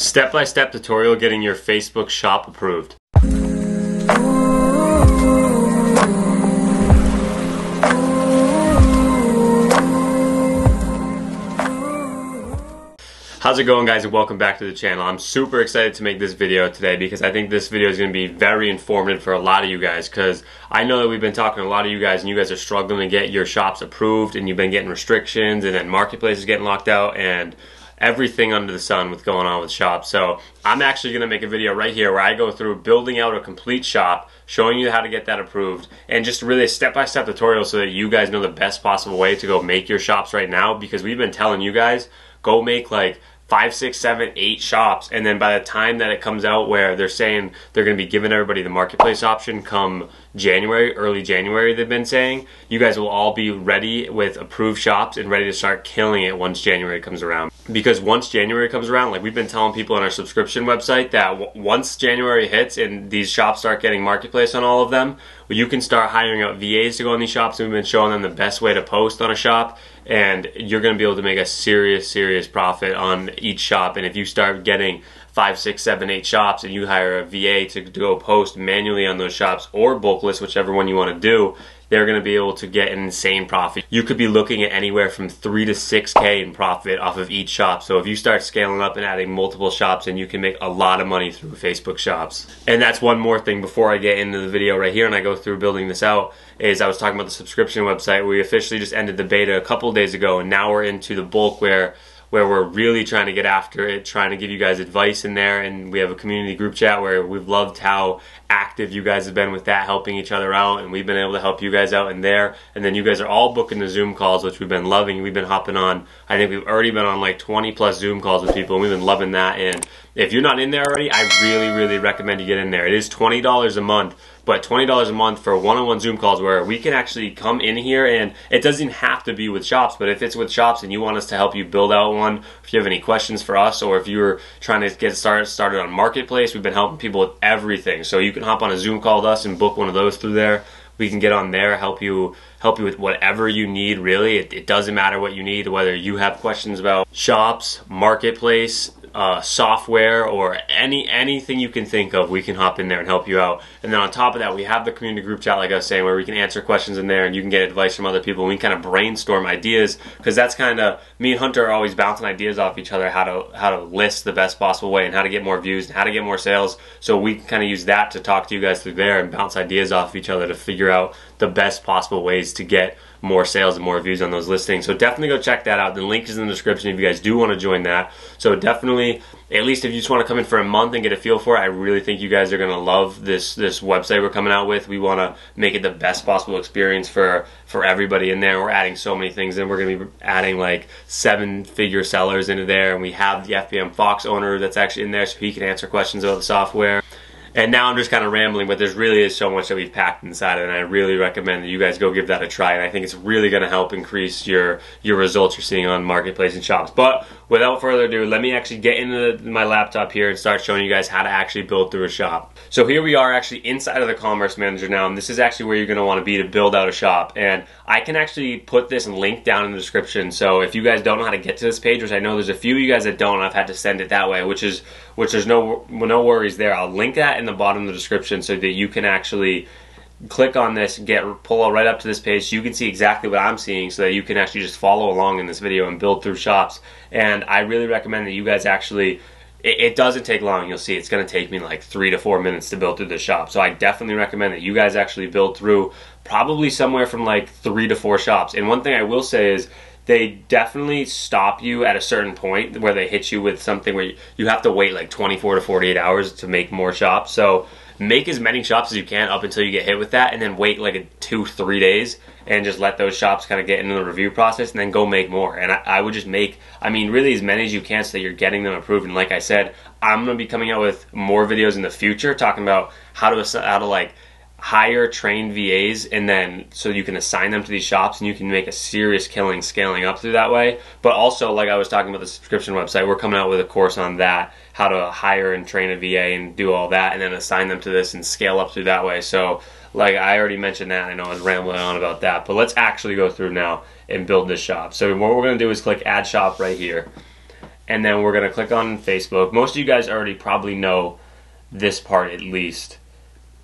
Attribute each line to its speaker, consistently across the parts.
Speaker 1: Step-by-step tutorial getting your Facebook shop approved. How's it going guys and welcome back to the channel. I'm super excited to make this video today because I think this video is going to be very informative for a lot of you guys because I know that we've been talking to a lot of you guys and you guys are struggling to get your shops approved and you've been getting restrictions and then marketplaces getting locked out and everything under the sun with going on with shops. So I'm actually going to make a video right here where I go through building out a complete shop, showing you how to get that approved, and just really a step-by-step tutorial so that you guys know the best possible way to go make your shops right now because we've been telling you guys, go make like five, six, seven, eight shops, and then by the time that it comes out where they're saying they're going to be giving everybody the marketplace option come January, early January, they've been saying, you guys will all be ready with approved shops and ready to start killing it once January comes around. Because once January comes around, like we've been telling people on our subscription website that once January hits and these shops start getting marketplace on all of them, you can start hiring out VAs to go in these shops. And we've been showing them the best way to post on a shop and you're going to be able to make a serious, serious profit on each shop. And if you start getting five, six, seven, eight shops and you hire a VA to, go post manually on those shops or bulk list, whichever one you want to do, they're going to be able to get an insane profit. You could be looking at anywhere from three to six K in profit off of each shop. So if you start scaling up and adding multiple shops, and you can make a lot of money through Facebook shops. And that's one more thing before I get into the video right here and I go through building this out is I was talking about the subscription website. We officially just ended the beta a couple days ago and now we're into the bulk where where we're really trying to get after it, trying to give you guys advice in there. And we have a community group chat where we've loved how active you guys have been with that, helping each other out. And we've been able to help you guys out in there. And then you guys are all booking the Zoom calls, which we've been loving. We've been hopping on, I think we've already been on like 20 plus Zoom calls with people, and we've been loving that. And if you're not in there already, I really, really recommend you get in there. It is $20 a month but $20 a month for one-on-one Zoom calls where we can actually come in here and it doesn't have to be with shops, but if it's with shops and you want us to help you build out one, if you have any questions for us or if you're trying to get started started on marketplace, we've been helping people with everything. So you can hop on a Zoom call with us and book one of those through there. We can get on there, help you help you with whatever you need really. It, it doesn't matter what you need, whether you have questions about shops, marketplace, uh, software or any anything you can think of, we can hop in there and help you out. And then on top of that, we have the community group chat, like I was saying, where we can answer questions in there and you can get advice from other people. And we kind of brainstorm ideas because that's kind of me and Hunter are always bouncing ideas off each other how to how to list the best possible way and how to get more views and how to get more sales. So we can kind of use that to talk to you guys through there and bounce ideas off each other to figure out the best possible ways to get more sales and more views on those listings. So definitely go check that out. The link is in the description if you guys do want to join that. So definitely, at least if you just want to come in for a month and get a feel for it, I really think you guys are going to love this this website we're coming out with. We want to make it the best possible experience for for everybody in there. We're adding so many things and We're going to be adding like seven figure sellers into there, and we have the FBM Fox owner that's actually in there, so he can answer questions about the software. And now I'm just kind of rambling, but there's really is so much that we've packed inside and I really recommend that you guys go give that a try. And I think it's really going to help increase your your results you're seeing on marketplace and shops. But without further ado, let me actually get into my laptop here and start showing you guys how to actually build through a shop. So here we are actually inside of the Commerce Manager now, and this is actually where you're going to want to be to build out a shop. And I can actually put this link down in the description. So if you guys don't know how to get to this page, which I know there's a few of you guys that don't, I've had to send it that way, which is which there's no no worries there. I'll link that in the bottom of the description so that you can actually click on this, get pull right up to this page so you can see exactly what I'm seeing so that you can actually just follow along in this video and build through shops. And I really recommend that you guys actually it, it doesn't take long. You'll see it's going to take me like three to four minutes to build through the shop. So I definitely recommend that you guys actually build through probably somewhere from like three to four shops. And one thing I will say is they definitely stop you at a certain point where they hit you with something where you have to wait like 24 to 48 hours to make more shops. So make as many shops as you can up until you get hit with that and then wait like a two three days and just let those shops kind of get into the review process and then go make more and I, I, would just make i mean really as many as you can so that you're getting them approved and like i said i'm going to be coming out with more videos in the future talking about how to how to like hire trained VAs and then so you can assign them to these shops and you can make a serious killing scaling up through that way. But also, like I was talking about the subscription website, we're coming out with a course on that, how to hire and train a VA and do all that and then assign them to this and scale up through that way. So like I already mentioned that, I know I was rambling on about that, but let's actually go through now and build this shop. So what we're gonna do is click add shop right here. and then we're gonna click on Facebook. Most of you guys already probably know this part at least.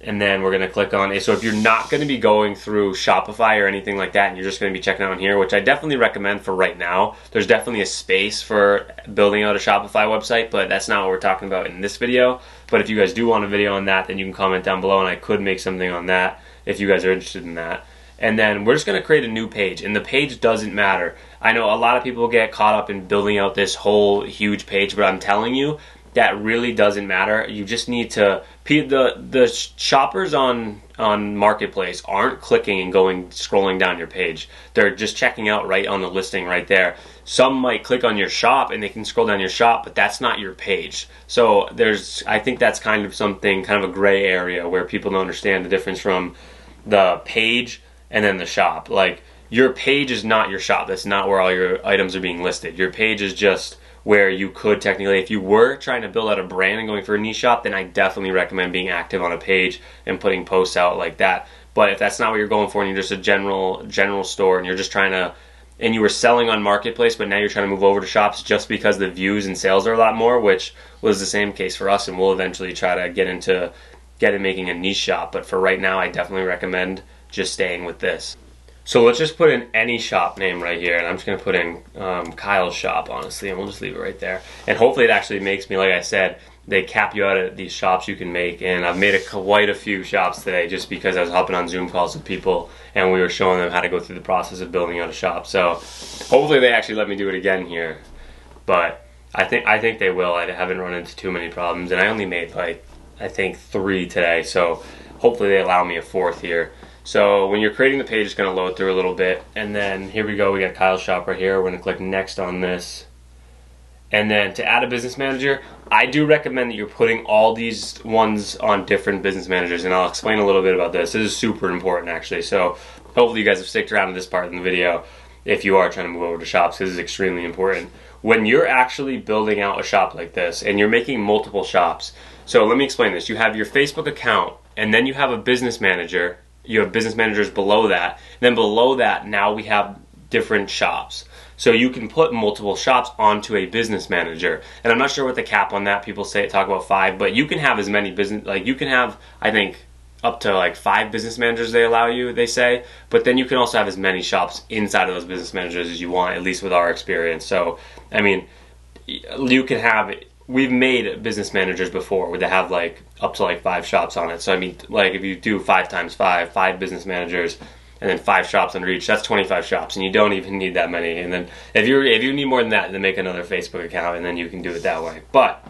Speaker 1: And then we're gonna click on it. So if you're not gonna be going through Shopify or anything like that, and you're just gonna be checking out here, which I definitely recommend for right now. There's definitely a space for building out a Shopify website, but that's not what we're talking about in this video. But if you guys do want a video on that, then you can comment down below, and I could make something on that if you guys are interested in that. And then we're just going to create a new page, and the page doesn't matter. I know a lot of people get caught up in building out this whole huge page, but I'm telling you, that really doesn't matter. You just need to the the shoppers on on marketplace aren't clicking and going scrolling down your page. They're just checking out right on the listing right there. Some might click on your shop and they can scroll down your shop, but that's not your page. So there's I think that's kind of something kind of a gray area where people don't understand the difference from the page and then the shop. Like your page is not your shop. That's not where all your items are being listed. Your page is just where you could technically, if you were trying to build out a brand and going for a niche shop, then I definitely recommend being active on a page and putting posts out like that. But if that's not what you're going for and you're just a general general store and you're just trying to and you were selling on marketplace but now you're trying to move over to shops just because the views and sales are a lot more which was the same case for us and we'll eventually try to get into get getting making a niche shop but for right now i definitely recommend just staying with this. So let's just put in any shop name right here, and I'm just to put in um, Kyle's shop, honestly, and we'll just leave it right there. And hopefully it actually makes me, like I said, they cap you out at these shops you can make, and I've made a, quite a few shops today just because I was hopping on Zoom calls with people, and we were showing them how to go through the process of building out a shop. So hopefully they actually let me do it again here, but I think I think they will. I haven't run into too many problems, and I only made like I think three today, so hopefully they allow me a fourth here. So when you're creating the page, it's going to load through a little bit. And then here we go. We got Kyle's shop right here. We're going to click next on this. And then to add a business manager, I do recommend that you're putting all these ones on different business managers. And I'll explain a little bit about this. This is super important actually. So hopefully you guys have sticked around to this part in the video if you are trying to move over to shops. This is extremely important. When you're actually building out a shop like this and you're making multiple shops. So let me explain this. You have your Facebook account and then you have a business manager you have business managers below that. And then below that, now we have different shops. So you can put multiple shops onto a business manager. And I'm not sure what the cap on that. People say talk about five, but you can have as many business like you can have I think up to like five business managers they allow you, they say. But then you can also have as many shops inside of those business managers as you want, at least with our experience. So I mean you can have we've made business managers before where they have like up to like five shops on it. So I mean, like if you do five times five, five business managers, and then five shops under each, that's 25 shops, and you don't even need that many. And then if you if you need more than that, then make another Facebook account, and then you can do it that way. But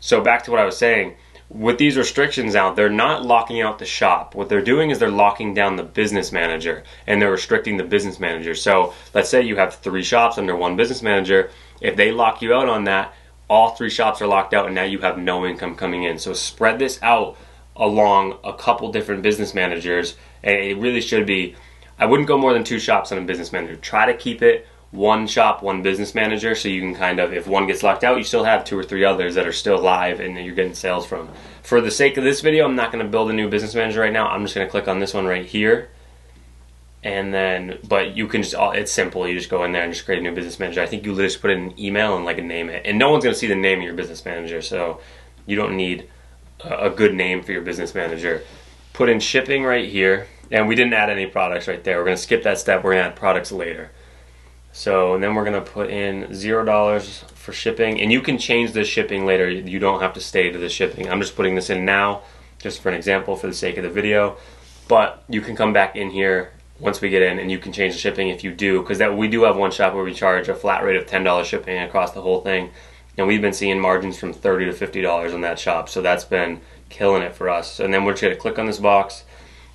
Speaker 1: so back to what I was saying. With these restrictions out, they're not locking out the shop. What they're doing is they're locking down the business manager and they're restricting the business manager. So let's say you have three shops under one business manager. If they lock you out on that, all three shops are locked out and now you have no income coming in. So spread this out along a couple different business managers and it really should be I wouldn't go more than two shops on a business manager. Try to keep it one shop, one business manager so you can kind of if one gets locked out, you still have two or three others that are still live and you're getting sales from. For the sake of this video, I'm not going to build a new business manager right now. I'm just going to click on this one right here and then but you can just it's simple. You just go in there and just create a new business manager. I think you just put in an email and like a name. It and no one's going to see the name of your business manager so you don't need a good name for your business manager. Put in shipping right here. And we didn't add any products right there. We're going to skip that step. We're going to add products later. So and then we're going to put in zero dollars for shipping. And you can change the shipping later. You don't have to stay to the shipping. I'm just putting this in now just for an example for the sake of the video. But you can come back in here once we get in and you can change the shipping if you do because that we do have one shop where we charge a flat rate of $10 shipping across the whole thing. And we've been seeing margins from 30 to $50 on that shop so that's been killing it for us. And then we're just going to click on this box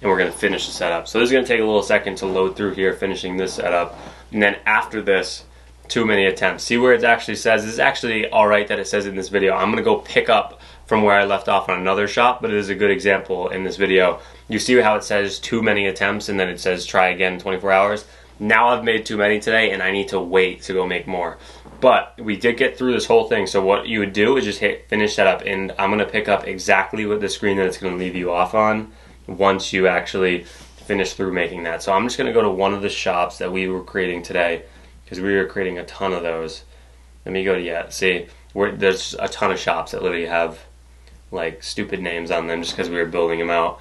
Speaker 1: and we're going to finish the setup. So this is going to take a little second to load through here finishing this setup. And then after this too many attempts. See where it actually says this is actually all right that it says in this video. I'm going to go pick up from where i left off on another shop but it is a good example in this video you see how it says too many attempts and then it says try again 24 hours. Now I've made too many today and I need to wait to go make more. But we did get through this whole thing. So what you would do is just hit finish setup and I'm to pick up exactly what the screen that it's to leave you off on once you actually finish through making that. So I'm just to go to one of the shops that we were creating today because we were creating a ton of those. Let me go to yeah. See, there's a ton of shops that literally have like stupid names on them just because we were building them out.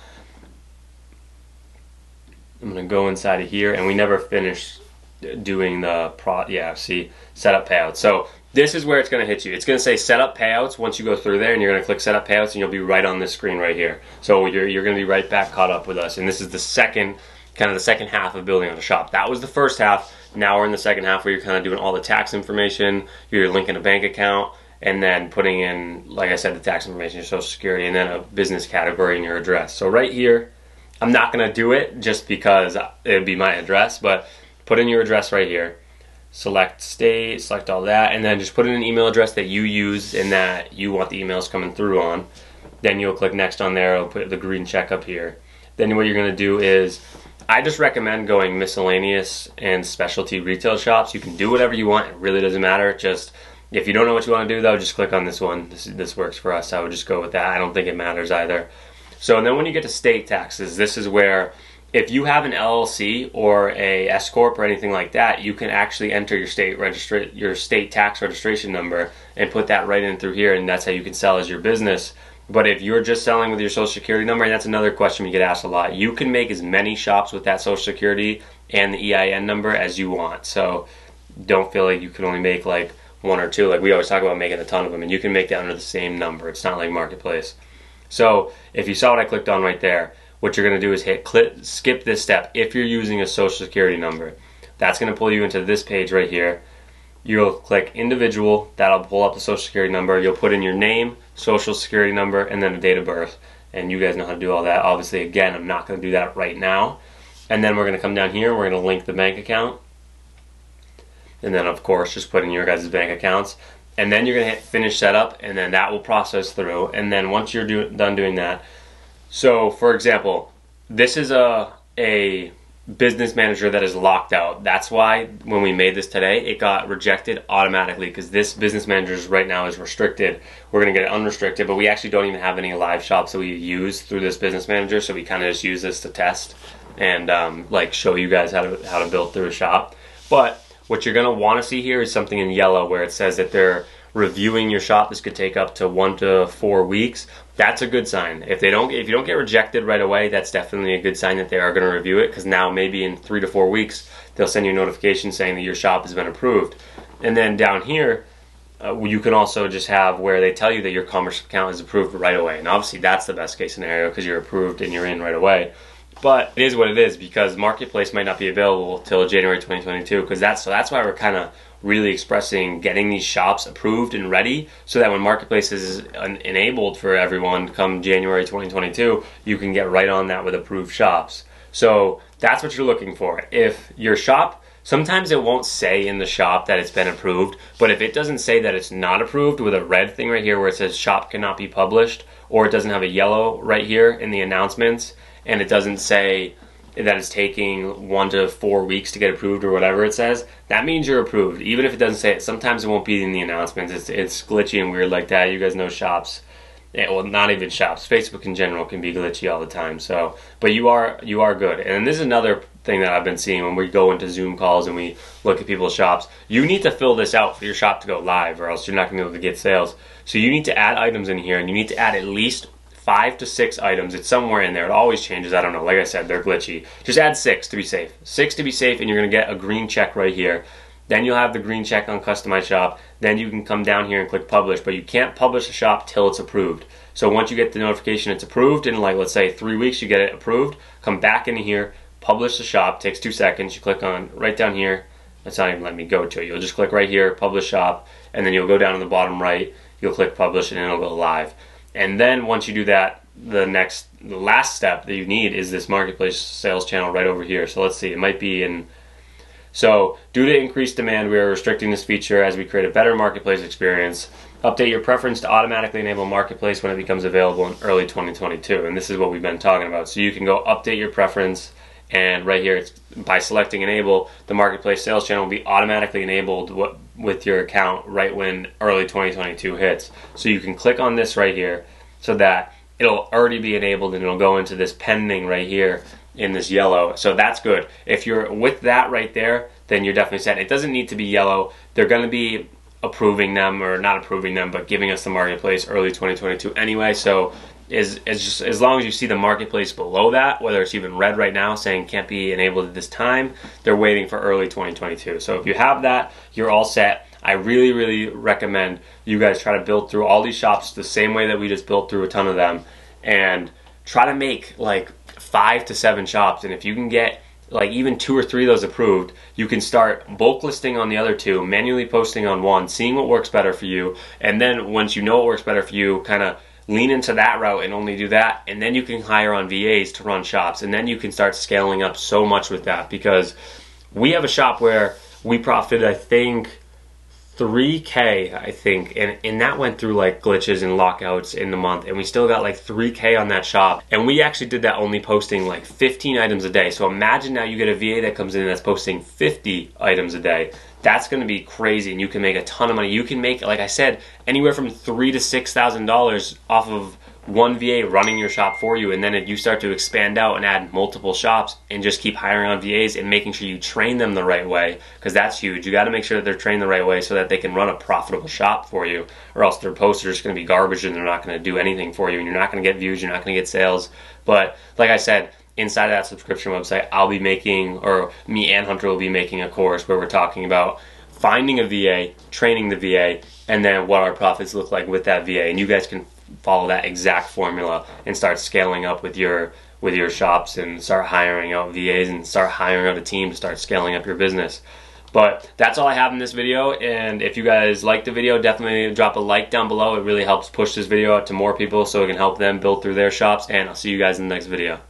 Speaker 1: I'm gonna go inside of here, and we never finished uh, doing the pro. Yeah, see, setup payouts. So this is where it's to hit you. It's to say setup payouts once you go through there, and you're to click setup payouts, and you'll be right on this screen right here. So you're you're to be right back caught up with us, and this is the second kind of the second half of building on a shop. That was the first half. Now we're in the second half where you're kind of doing all the tax information. You're linking a bank account and then putting in, like I said, the tax information, your social security, and then a business category and your address. So right here, I'm not to do it just because it would be my address, but put in your address right here. Select state, select all that, and then just put in an email address that you use and that you want the emails coming through on. Then you'll click next on there, it'll put the green check up here. Then what you're to do is I just recommend going miscellaneous and specialty retail shops. You can do whatever you want. It really doesn't matter. Just if you don't know what you want to do, though, just click on this one. This, this works for us. I would just go with that. I don't think it matters either. So, and then when you get to state taxes, this is where if you have an LLC or a S corp or anything like that, you can actually enter your state registra- your state tax registration number and put that right in through here, and that's how you can sell as your business. But if you're just selling with your social security number, and that's another question we get asked a lot, you can make as many shops with that social security and the EIN number as you want. So don't feel like you can only make like one or two. Like we always talk about making a ton of them, and you can make that under the same number. It's not like marketplace. So if you saw what I clicked on right there, what you're going to do is hit click, skip this step if you're using a social security number. That's going to pull you into this page right here you'll click individual, that'll pull up the social security number. You'll put in your name, social security number, and then a date of birth. And you guys know how to do all that. Obviously, again, I'm not going to do that right now. And then we're going to come down here, we're going to link the bank account. And then, of course, just put in your guys' bank accounts. And then you're to hit finish setup, and then that will process through. And then once you're do- done doing that, so for example, this is a, a business manager that is locked out. That's why when we made this today, it got rejected automatically because this business manager right now is restricted. We're going to get it unrestricted, but we actually don't even have any live shops that we use through this business manager. So we kind of just use this to test and um, like show you guys how to how to build through a shop. But what you're want to see here is something in yellow where it says that they're reviewing your shop. This could take up to one to four weeks. That's a good sign. If they don't, if you don't get rejected right away, that's definitely a good sign that they are going to review it. Because now maybe in three to four weeks, they'll send you a notification saying that your shop has been approved. And then down here, uh, you can also just have where they tell you that your commerce account is approved right away. And obviously, that's the best case scenario because you're approved and you're in right away. But it is what it is because marketplace might not be available till January 2022 because that's so that's why we're kind of really expressing getting these shops approved and ready so that when marketplace is enabled for everyone come January 2022 you can get right on that with approved shops. So that's what you're looking for. If your shop sometimes it won't say in the shop that it's been approved but if it doesn't say that it's not approved with a red thing right here where it says shop cannot be published or it doesn't have a yellow right here in the announcements and it doesn't say that it's taking one to four weeks to get approved or whatever it says, that means you're approved. Even if it doesn't say it, sometimes it won't be in the announcements. It's, it's glitchy and weird like that. You guys know shops. Yeah, well, not even shops. Facebook in general can be glitchy all the time. So, but you are you are good. And this is another thing that I've been seeing when we go into Zoom calls and we look at people's shops. You need to fill this out for your shop to go live, or else you're not going to be able to get sales. So you need to add items in here, and you need to add at least five to six items. It's somewhere in there. It always changes. I don't know. Like I said, they're glitchy. Just add six to be safe. Six to be safe, and you're going to get a green check right here. Then you'll have the green check on Customize Shop. Then you can come down here and click Publish, but you can't publish a shop till it's approved. So once you get the notification it's approved, in like let's say three weeks, you get it approved, come back into here, publish the shop, takes two seconds. You click on right down here. It's not even letting me go to it. You'll just click right here, Publish Shop, and then you'll go down to the bottom right. You'll click Publish, and it'll go live. And then once you do that, the next, the last step that you need is this marketplace sales channel right over here. So let's see, it might be in. So due to increased demand, we are restricting this feature as we create a better marketplace experience. Update your preference to automatically enable marketplace when it becomes available in early 2022. And this is what we've been talking about. So you can go update your preference and right here it's by selecting enable the marketplace sales channel will be automatically enabled with your account right when early 2022 hits so you can click on this right here so that it'll already be enabled and it'll go into this pending right here in this yellow. So that's good. If you're with that right there, then you're definitely set. It doesn't need to be yellow. They're going to be approving them or not approving them, but giving us the marketplace early 2022 anyway. So is as just as long as you see the marketplace below that, whether it's even red right now saying can't be enabled at this time, they're waiting for early 2022. So if you have that, you're all set. I really, really recommend you guys try to build through all these shops the same way that we just built through a ton of them and try to make like five to seven shops. And if you can get like even two or three of those approved, you can start bulk listing on the other two, manually posting on one, seeing what works better for you. And then once you know what works better for you, kind of lean into that route and only do that. And then you can hire on VAs to run shops. And then you can start scaling up so much with that because we have a shop where we profited, I think, 3k i think and and that went through like glitches and lockouts in the month and we still got like 3k on that shop. And we actually did that only posting like 15 items a day. So imagine now you get a va that comes in that's posting 50 items a day. That's going to be crazy and you can make a ton of money. You can make like i said anywhere from three to six thousand dollars off of one VA running your shop for you, and then if you start to expand out and add multiple shops and just keep hiring on VAs and making sure you train them the right way, because that's huge. You got to make sure that they're trained the right way so that they can run a profitable shop for you, or else their posts are just going to be garbage and they're not going to do anything for you, and you're not going to get views, you're not going to get sales. But like I said, inside of that subscription website, I'll be making, or me and Hunter will be making a course where we're talking about finding a VA, training the VA, and then what our profits look like with that VA. And you guys can follow that exact formula and start scaling up with your with your shops and start hiring out VAs and start hiring out a team to start scaling up your business. But that's all I have in this video. And if you guys like the video, definitely drop a like down below. It really helps push this video out to more people so it can help them build through their shops. And I'll see you guys in the next video.